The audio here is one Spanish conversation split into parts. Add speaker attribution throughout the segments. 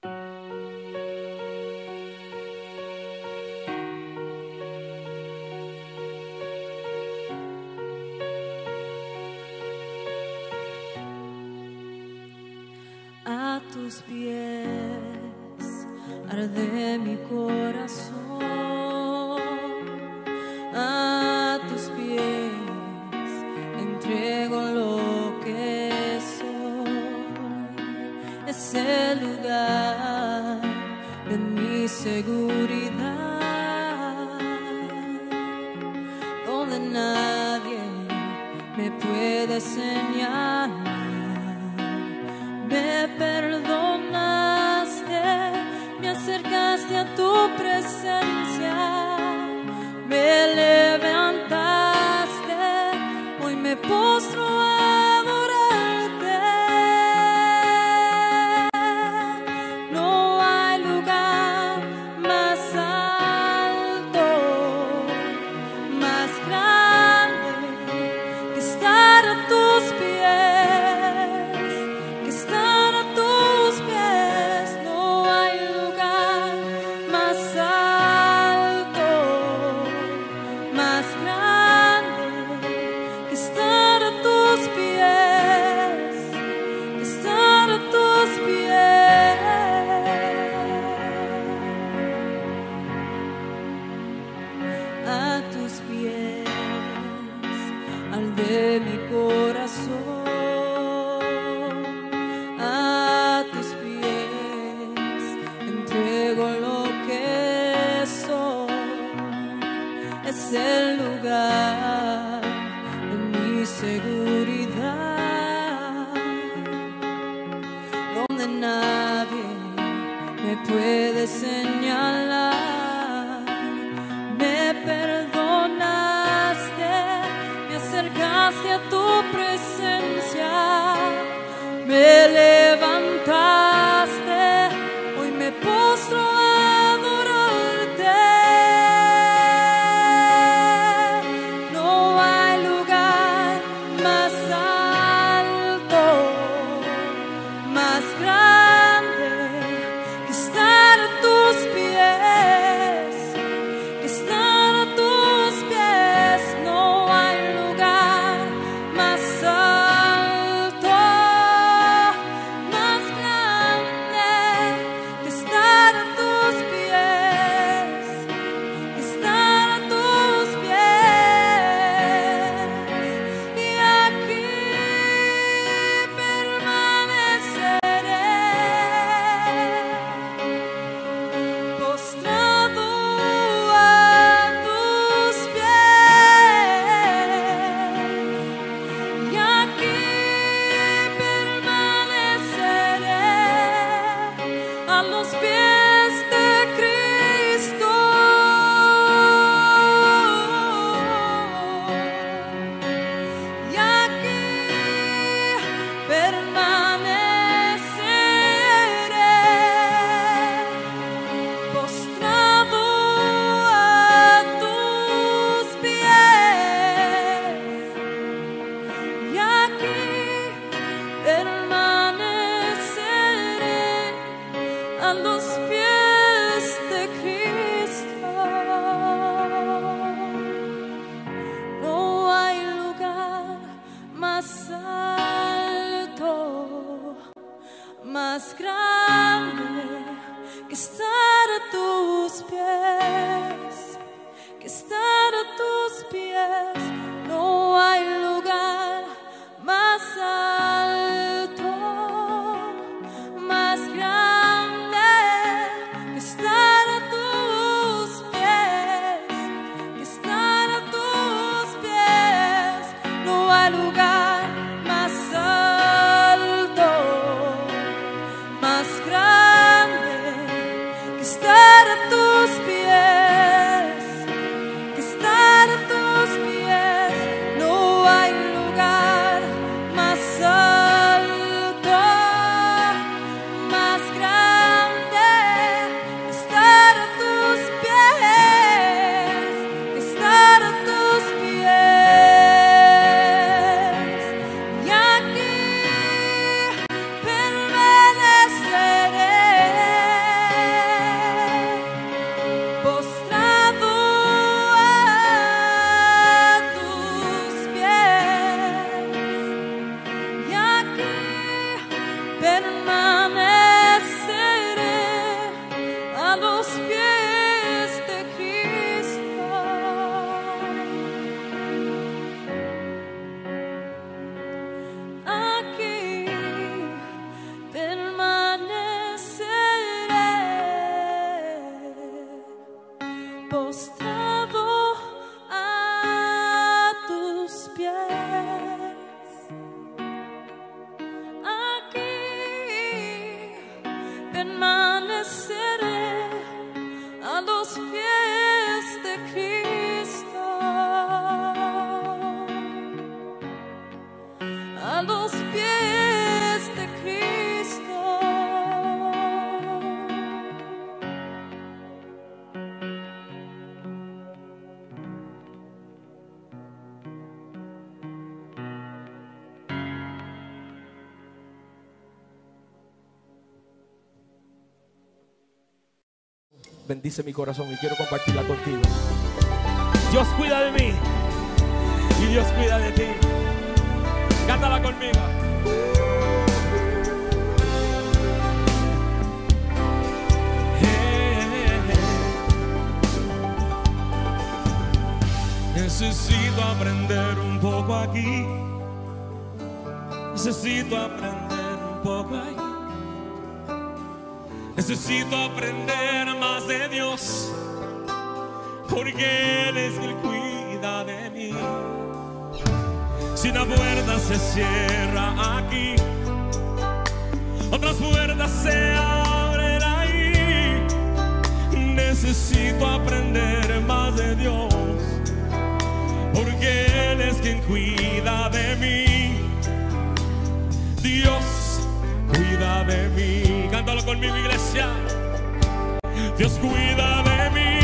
Speaker 1: A tus pies arde mi corazón.
Speaker 2: Bendice mi corazón y quiero compartirla contigo.
Speaker 3: Dios cuida de mí y Dios cuida de ti. Cántala conmigo. Necesito aprender un poco aquí. Necesito aprender un poco ahí. Necesito aprender más de Dios. Porque Él es el cuida de mí. Si una puerta se cierra aquí, otras puertas se abren ahí. Necesito aprender más de Dios, porque Él es quien cuida de mí. Dios cuida de mí. Cántalo conmigo, iglesia. Dios cuida de mí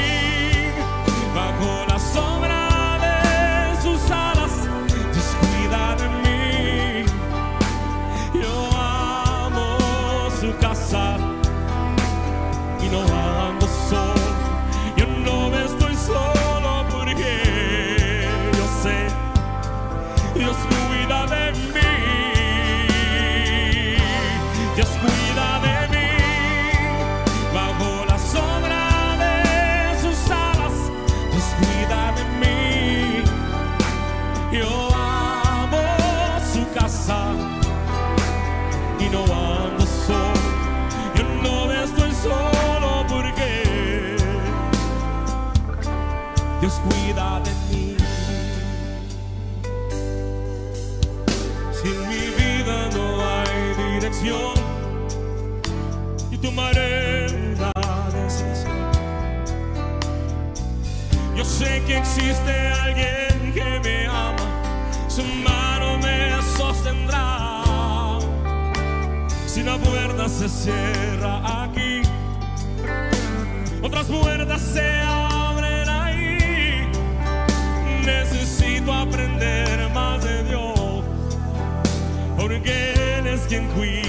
Speaker 3: bajo la alguien que me ama, su mano me sostendrá. Si una puerta se cierra aquí, otras puertas se abren ahí. Necesito aprender más de Dios, porque Él es quien cuida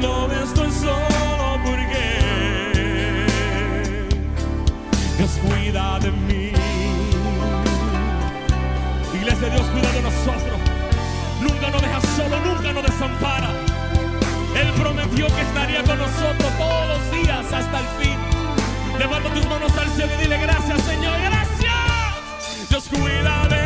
Speaker 3: no estoy solo porque Dios cuida de mí. Iglesia, Dios cuida de nosotros. Nunca nos deja solo, nunca nos desampara. Él prometió que estaría con nosotros todos los días hasta el fin. Levanta tus manos al cielo y dile gracias, Señor, gracias. Dios cuida de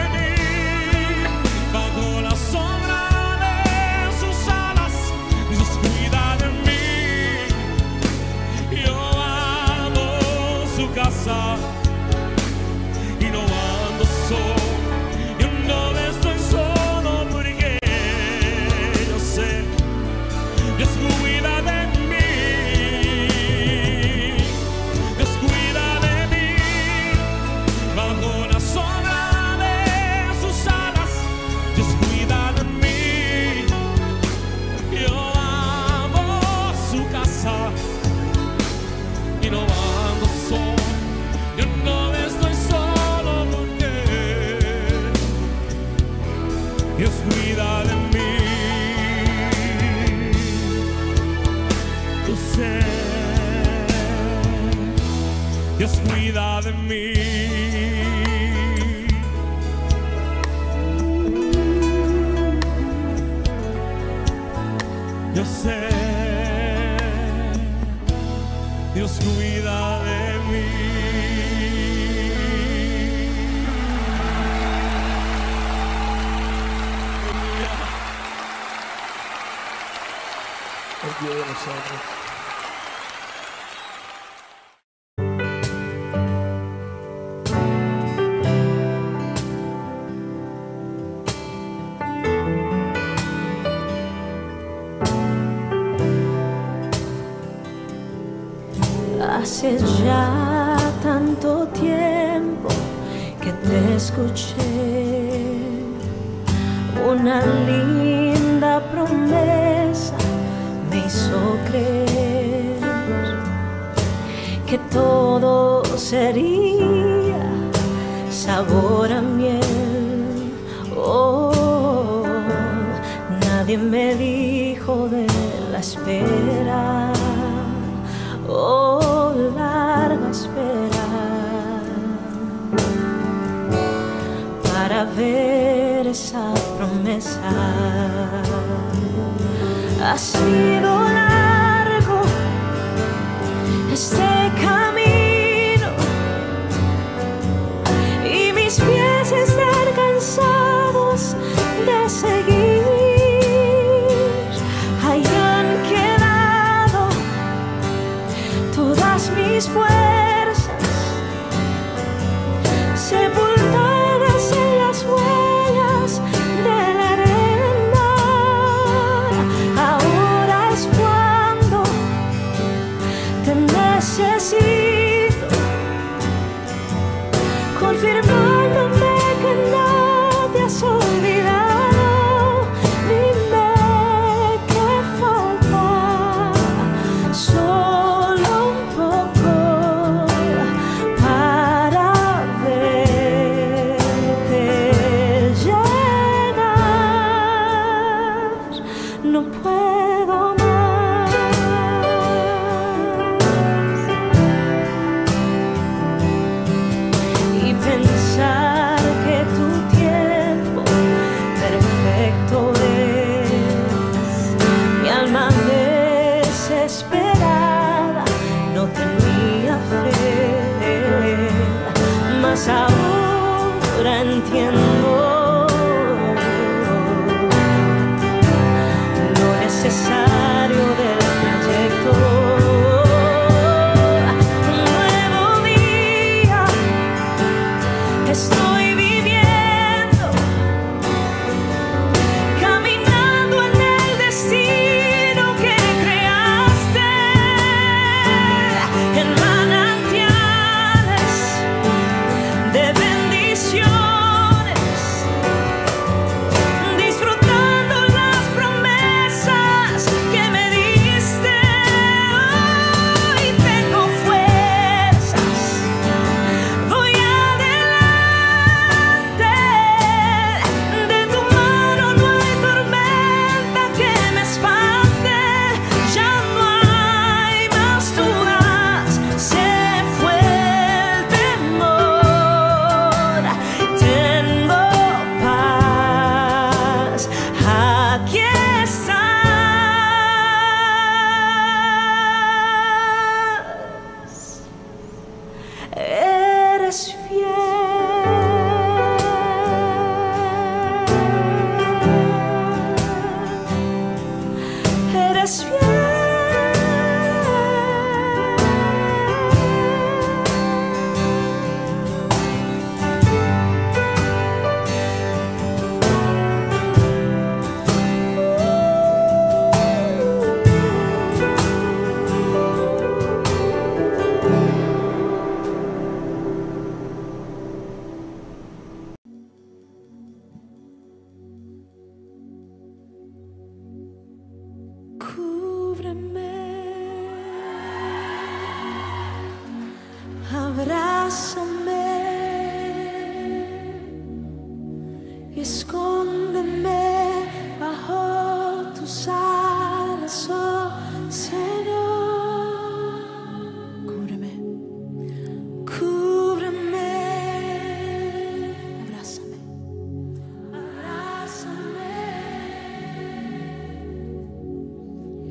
Speaker 3: cuida de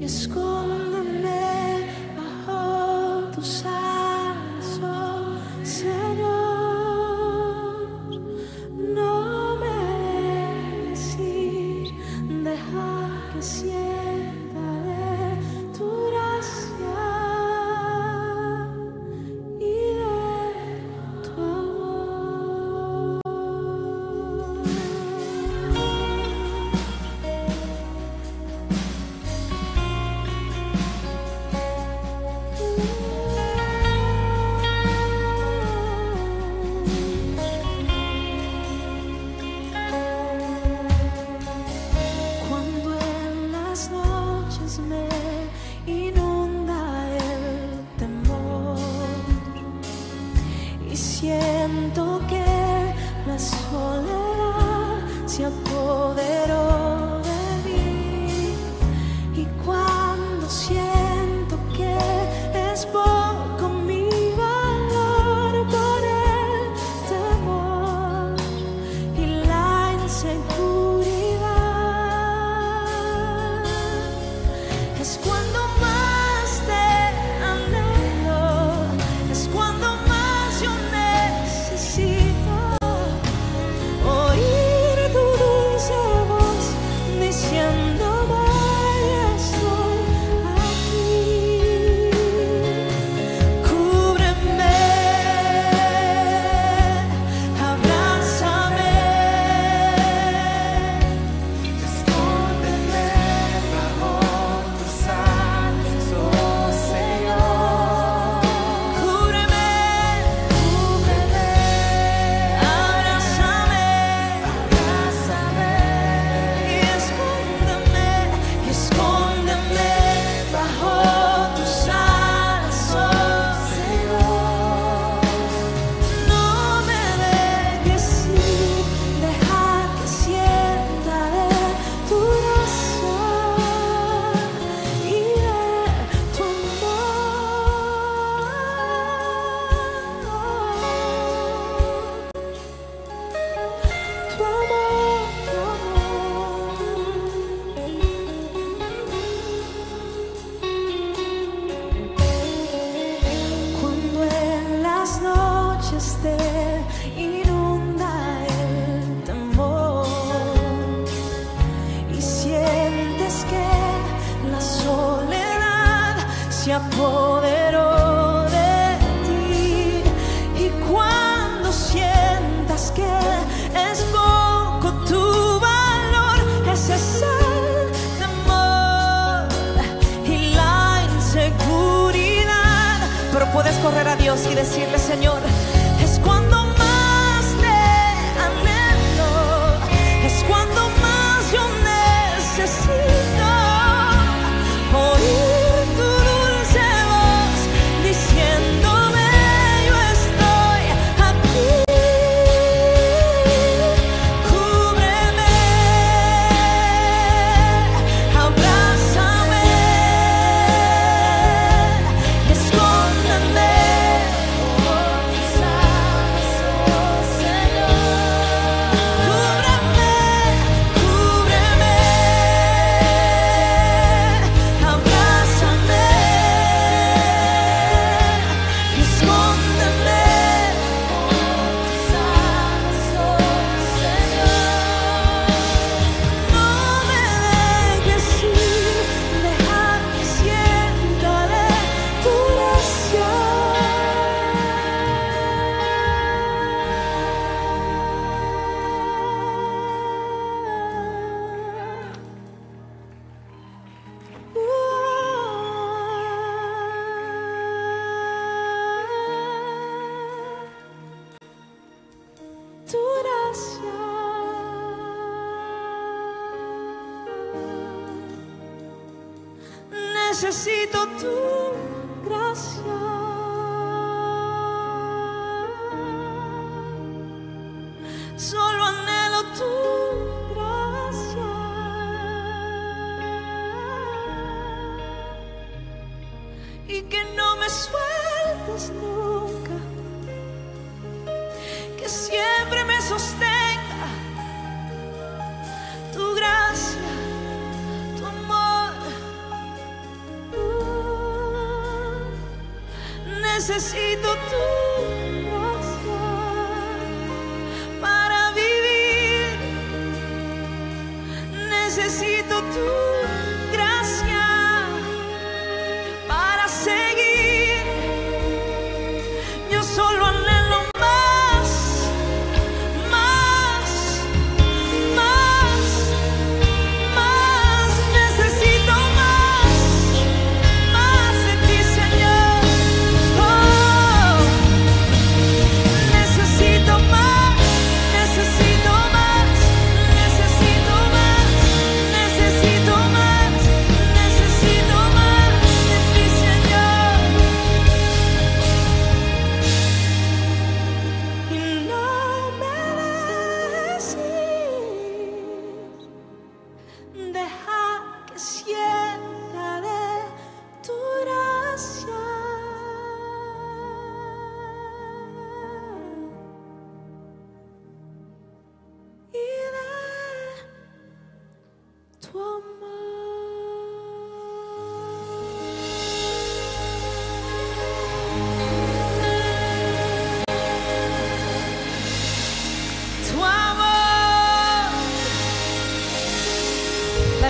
Speaker 3: y
Speaker 4: escóndeme bajo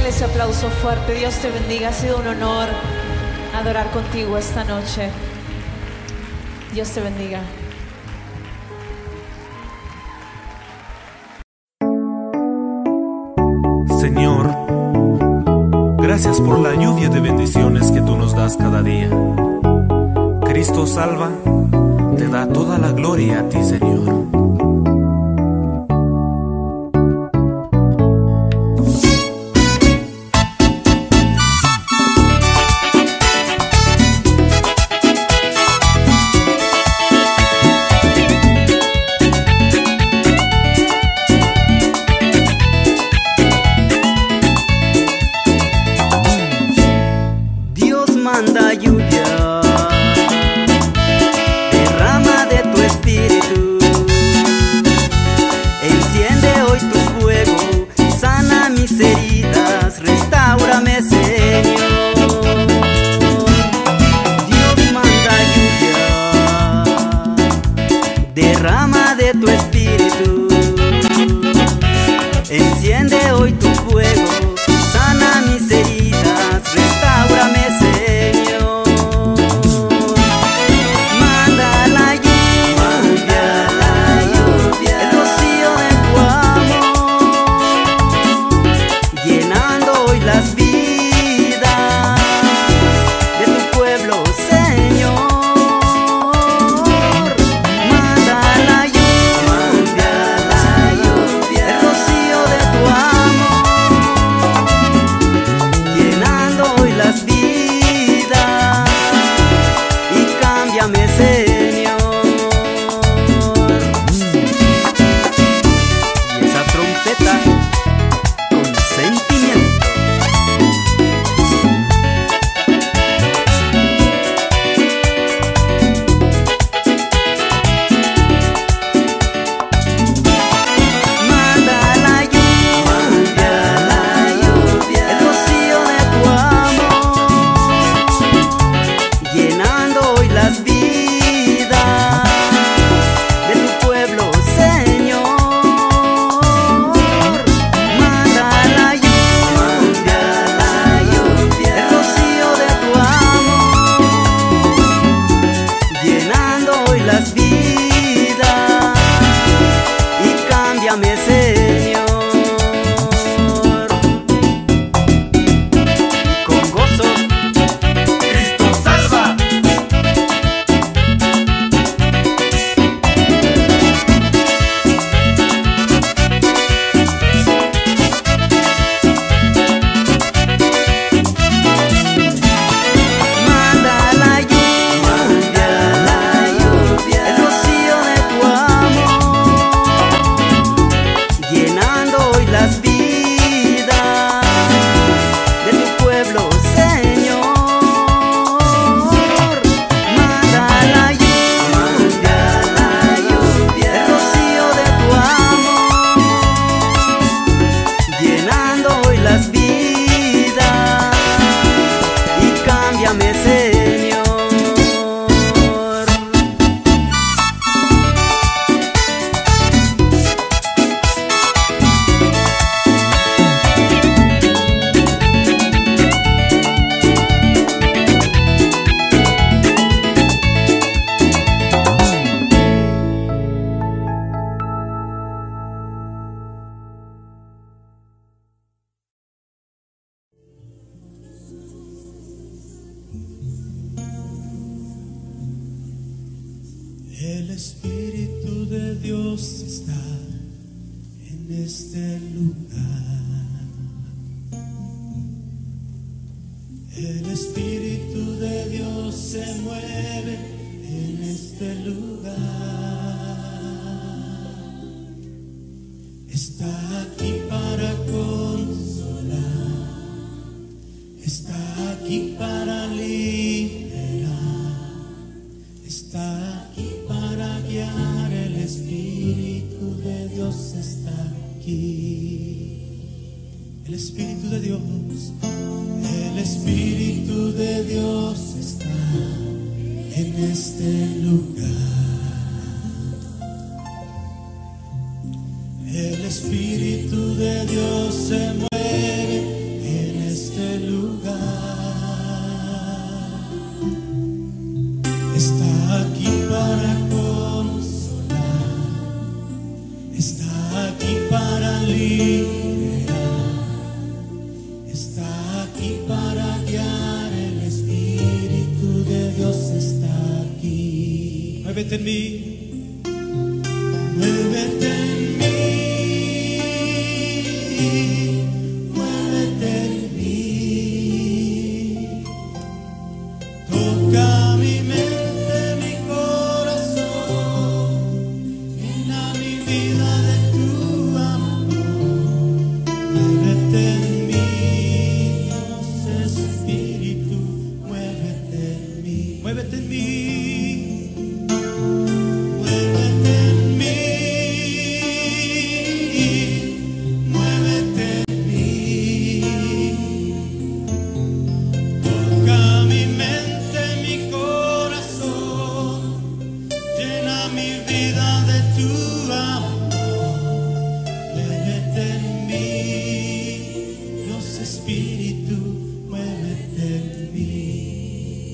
Speaker 5: Dale ese aplauso fuerte. Dios te bendiga. Ha sido un honor adorar contigo esta noche. Dios te bendiga.
Speaker 6: Señor, gracias por la lluvia de bendiciones que tú nos das cada día. Cristo salva, te da toda la gloria a ti, Señor.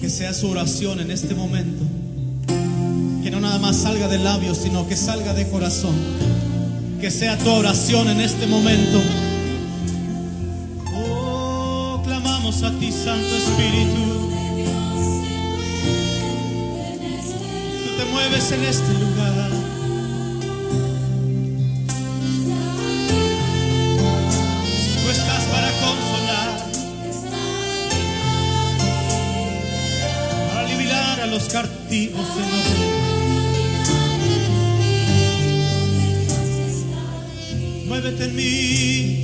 Speaker 7: sea su oración en este momento. Que no nada más salga de labios, sino que salga de corazón. Que sea tu oración en este momento. Oh, clamamos a ti, Santo Espíritu. Tú te mueves en este lugar. los cartivos en Muévete en mí,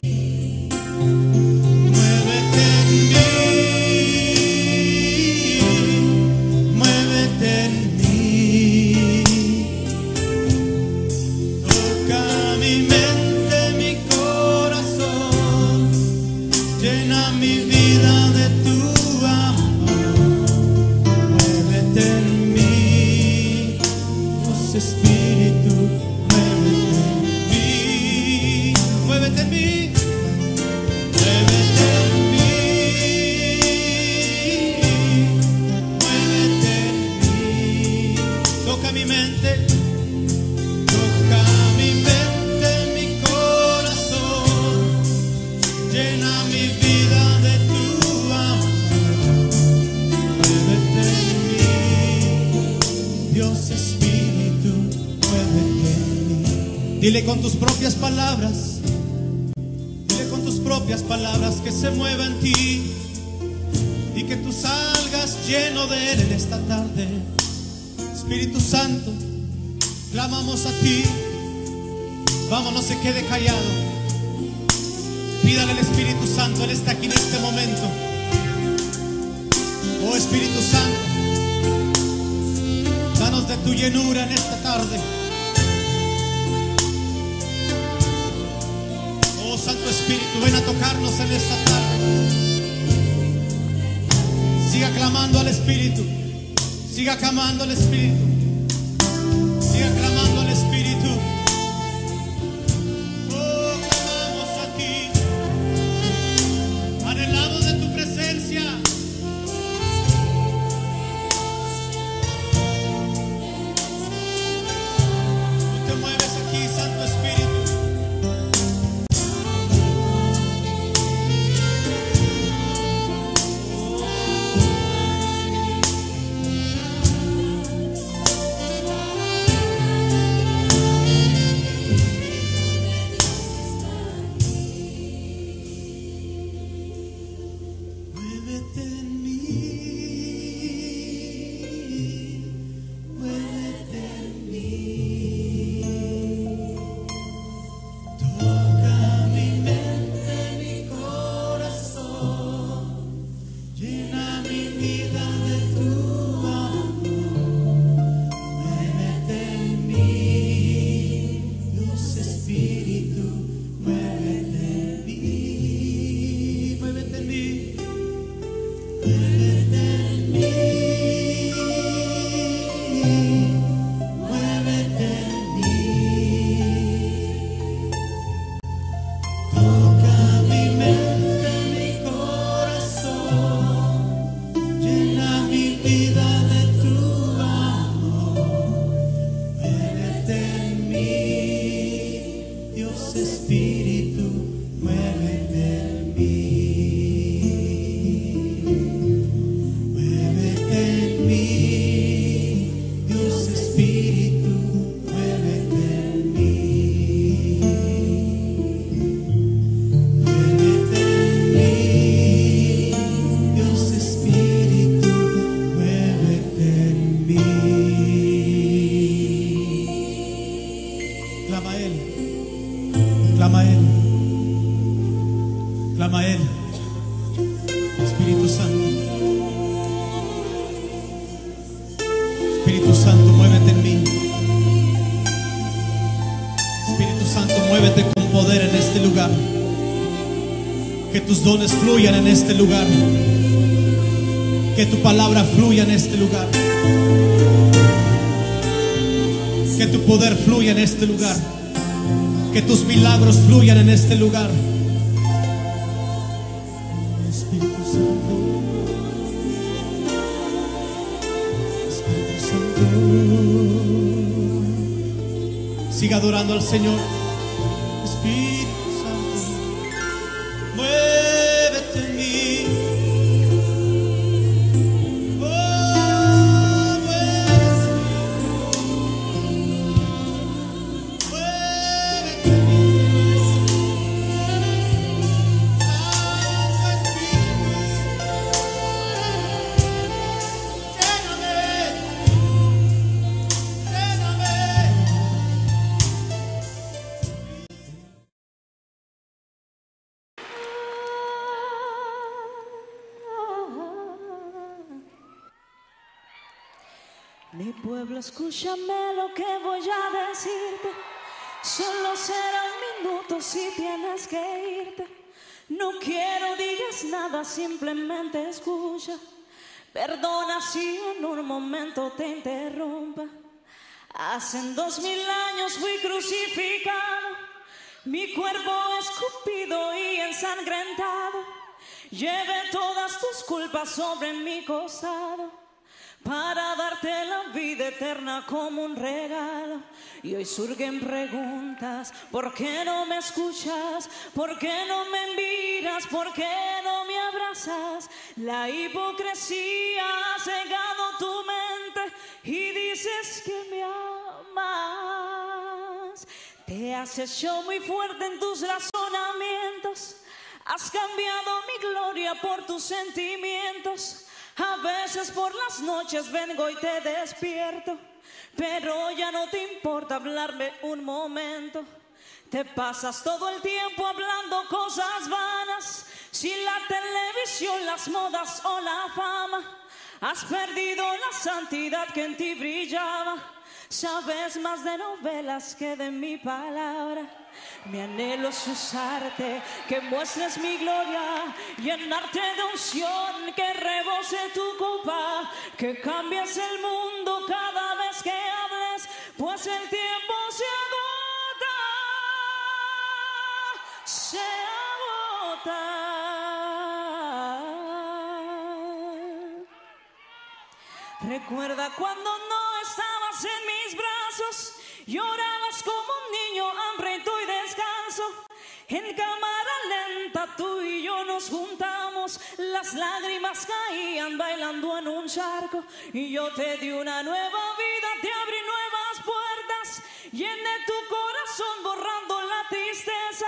Speaker 7: tus dones fluyan en este lugar. Que tu palabra fluya en este lugar. Que tu poder fluya en este lugar. Que tus milagros fluyan en este lugar. Siga adorando al Señor.
Speaker 4: Sobre mi costado para darte la vida eterna como un regalo. Y hoy surgen preguntas, ¿por qué no me escuchas? ¿Por qué no me miras? ¿Por qué no me abrazas? La hipocresía ha cegado tu mente y dices que me amas. Te has hecho muy fuerte en tus razonamientos. Has cambiado mi gloria por tus sentimientos. A veces por las noches vengo y te despierto, pero ya no te importa hablarme un momento. Te pasas todo el tiempo hablando cosas vanas, sin la televisión, las modas o la fama. Has perdido la santidad que en ti brillaba. Sabes más de novelas que de mi palabra. Mi anhelo es usarte, que muestres mi gloria, llenarte de unción, que rebose tu copa, que cambies el mundo cada vez que hables, pues el tiempo se agota, se agota. Recuerda cuando no estabas en mis brazos, llorabas como un niño hambriento y descanso. En cámara lenta tú y yo nos juntamos, las lágrimas caían bailando en un charco y yo te di una nueva vida, te abrí nuevas puertas, llené tu corazón borrando la tristeza,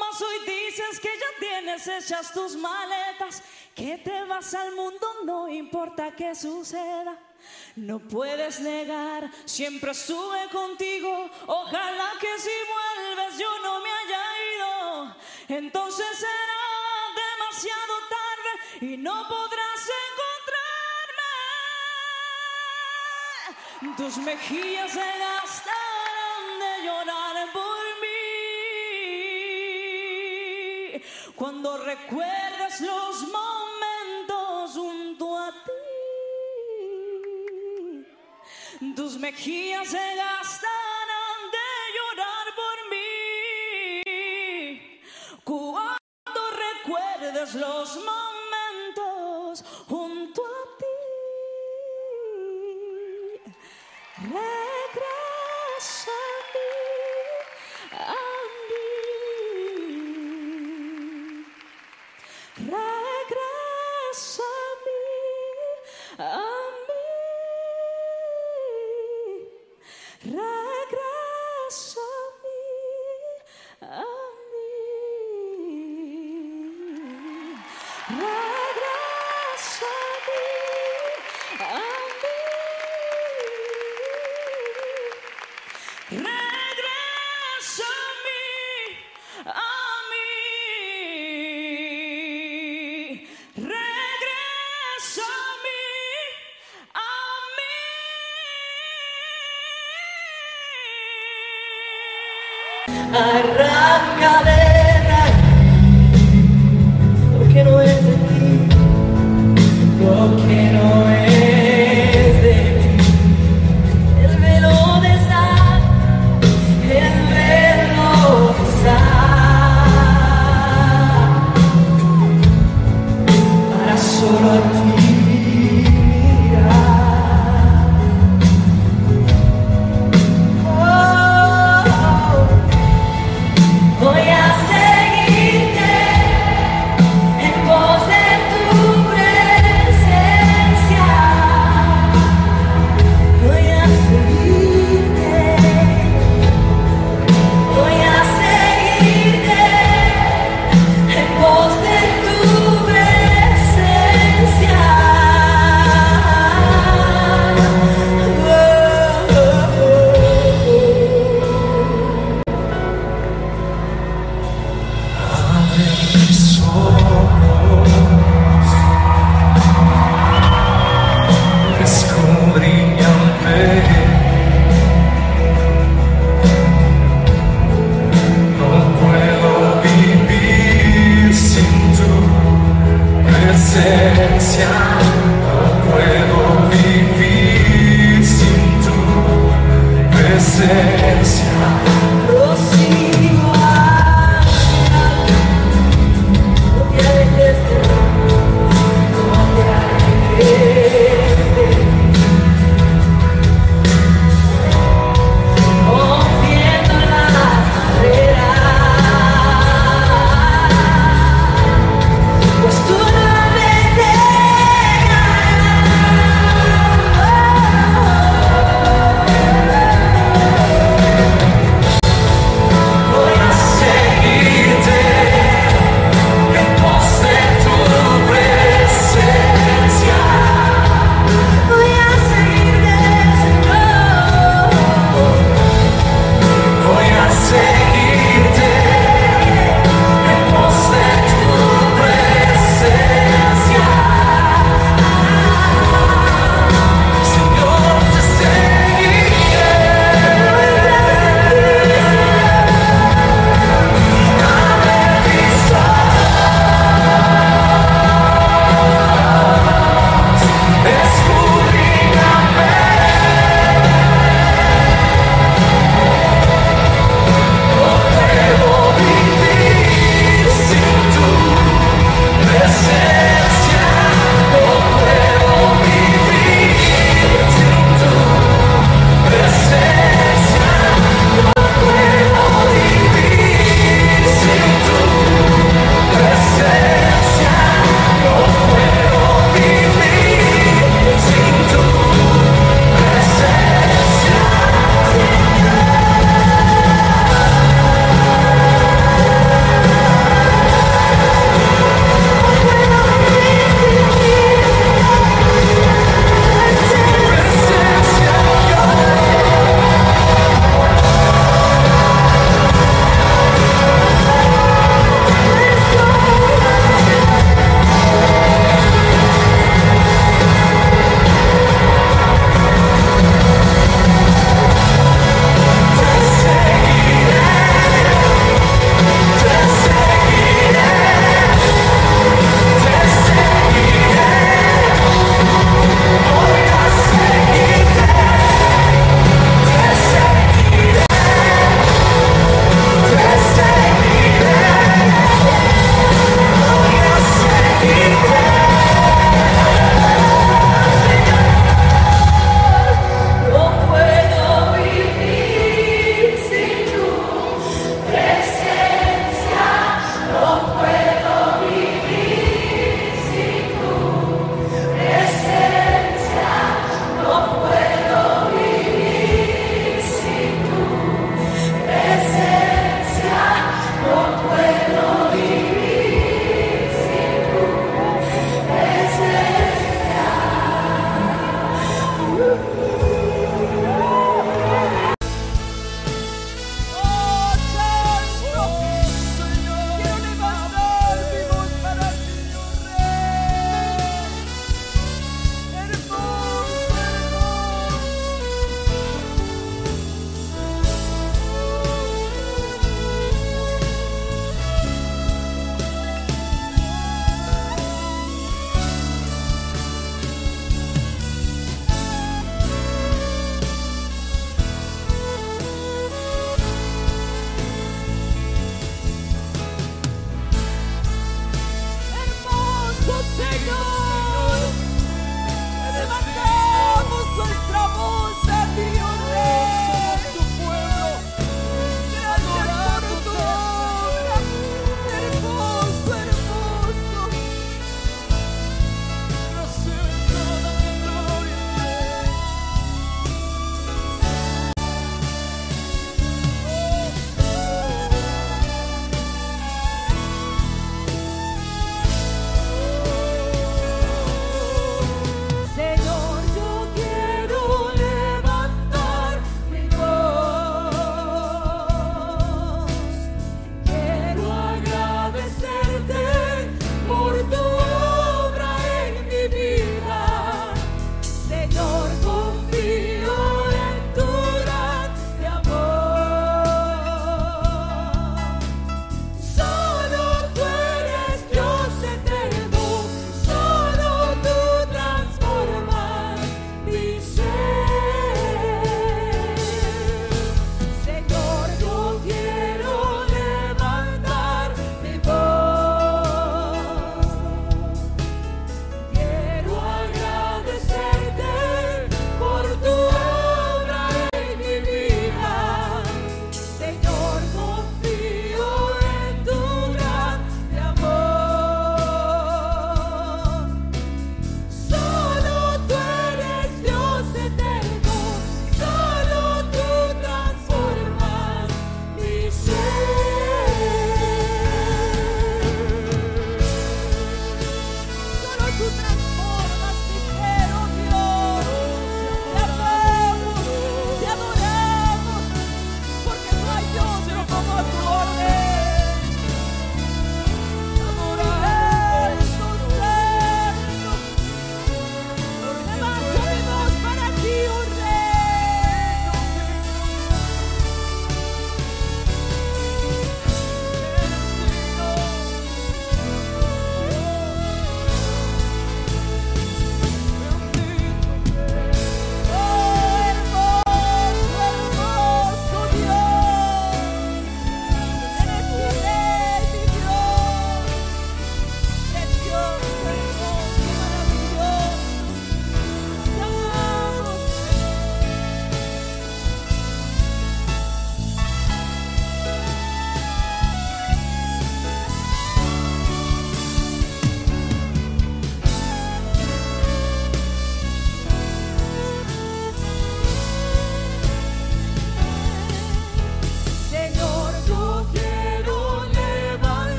Speaker 4: mas hoy dices que ya tienes hechas tus maletas, que te vas al mundo, no importa que suceda. No puedes negar, siempre estuve contigo. Ojalá que si vuelves yo no me haya ido. Entonces será demasiado tarde y no podrás encontrarme. Tus mejillas se gastarán de llorar por mí. Cuando recuerdas los momentos tus mejillas se gastarán de llorar por mí. Cuando recuerdes los momentos junto a ti.
Speaker 8: Arranca de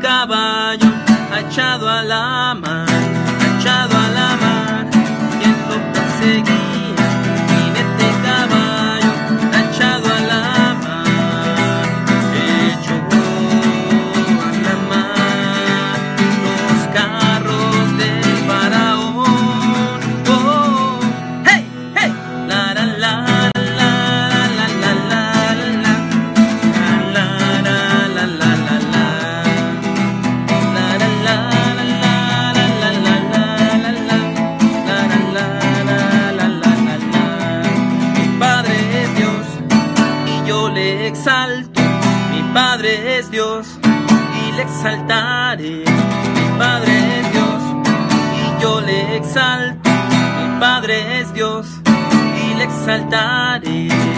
Speaker 9: caballo ha echado a la mar. exaltaré, mi Padre es Dios, y yo le exalto, mi Padre es Dios, y le exaltaré.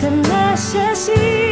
Speaker 4: 的那些幸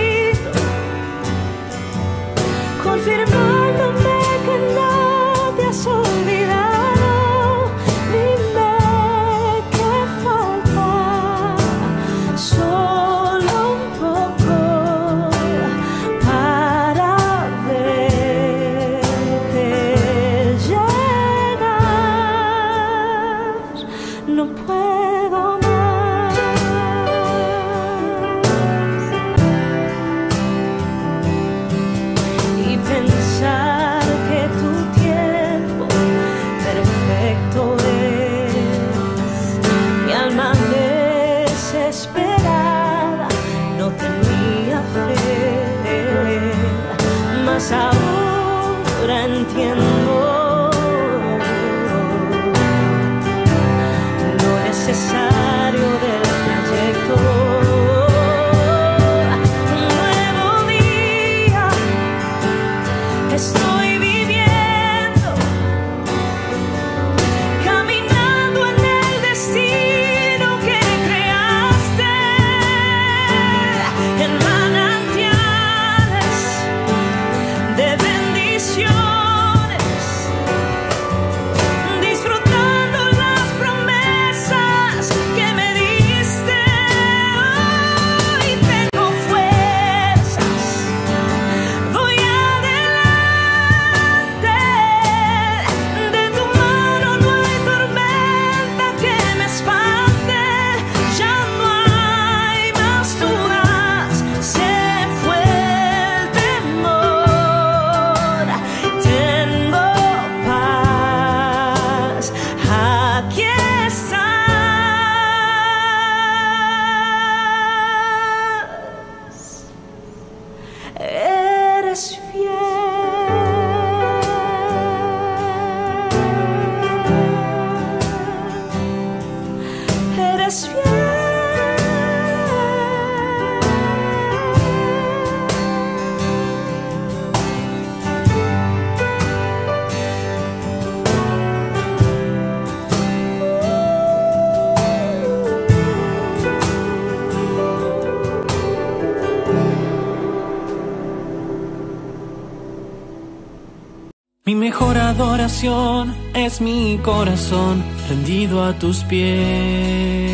Speaker 4: es mi
Speaker 1: corazón rendido a tus pies.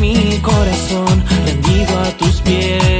Speaker 1: mi corazón rendido a tus pies.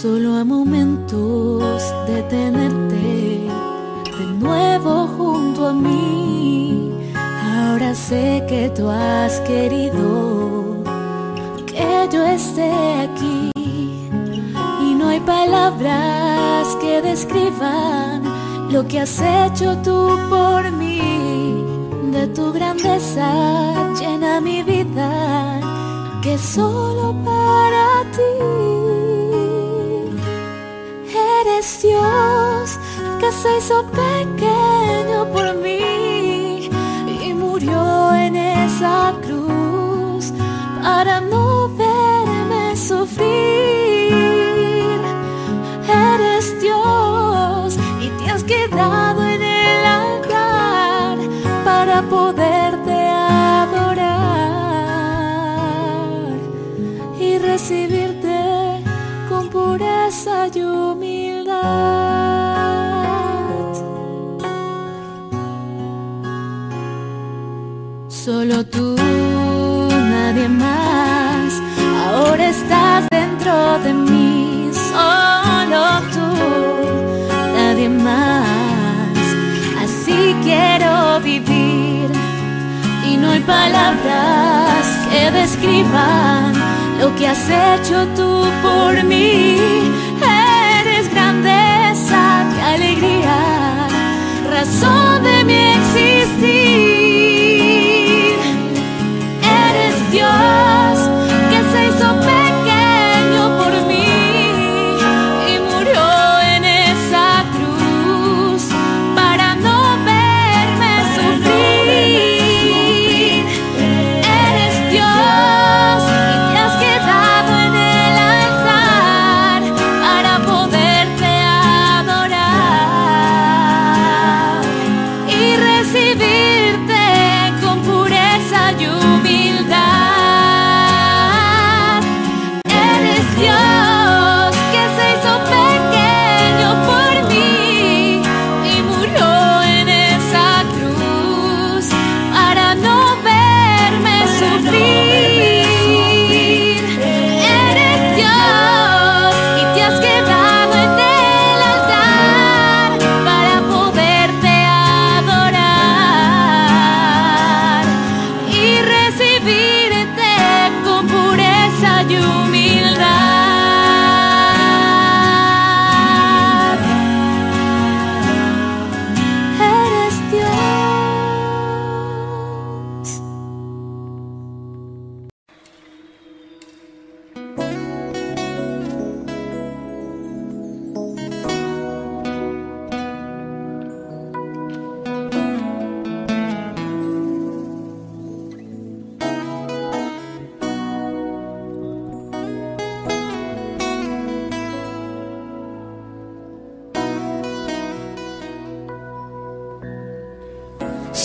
Speaker 1: Solo a
Speaker 4: momentos de tenerte de nuevo junto a mí. Ahora sé que tú has querido que yo esté aquí. Y no hay palabras que describan lo que has hecho tú por mí. De tu grandeza llena mi vida, que solo para ti. Dios que se hizo pequeño por mí y murió en esa cruz para no verme sufrir. De mí. Solo tú, nadie más, así quiero vivir. Y no hay palabras que describan lo que has hecho tú por mí. Eres grandeza y alegría, razón de mi existir.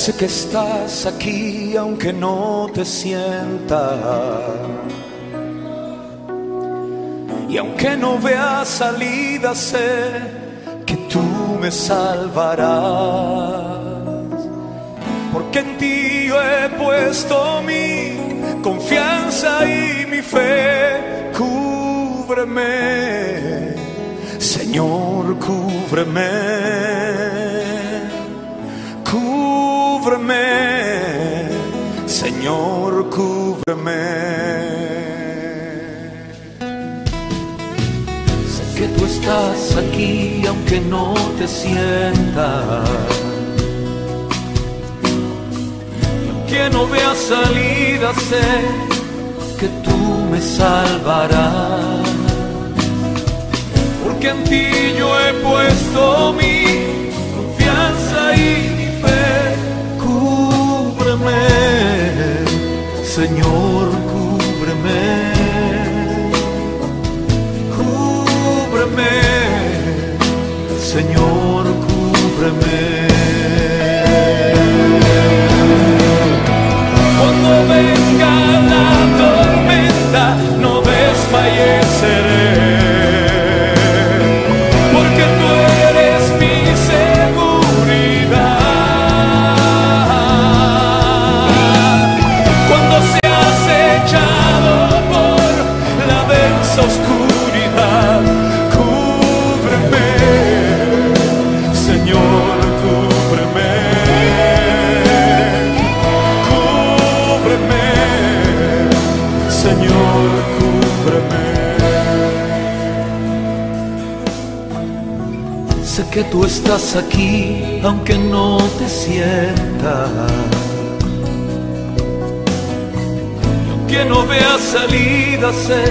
Speaker 3: Sé que estás aquí aunque no te sienta. Y aunque no vea salida, sé que tú me salvarás. Porque en ti yo he puesto mi confianza y mi fe. Cúbreme, Señor, cúbreme cúbreme, Señor, cúbreme. Sé que tú estás aquí aunque no te sientas. Aunque no vea salida, sé que tú me salvarás. Porque en ti yo he puesto mi confianza y mi fe. Señor, cúbreme. Cúbreme, Señor, cúbreme. Cuando venga la tormenta, no desfalleceré. que tú estás aquí aunque no te sienta. Y aunque no veas salida, sé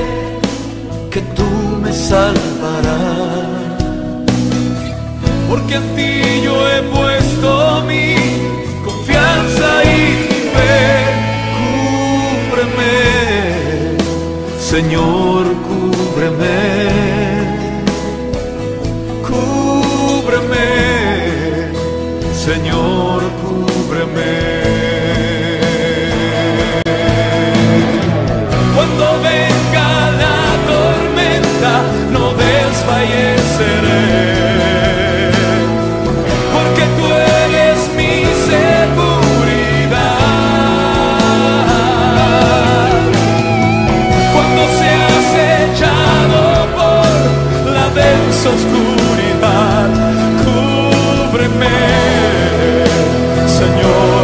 Speaker 3: que tú me salvarás. Porque en ti yo he puesto mi confianza y mi fe. Cúbreme, Señor, cúbreme. Señor Señor.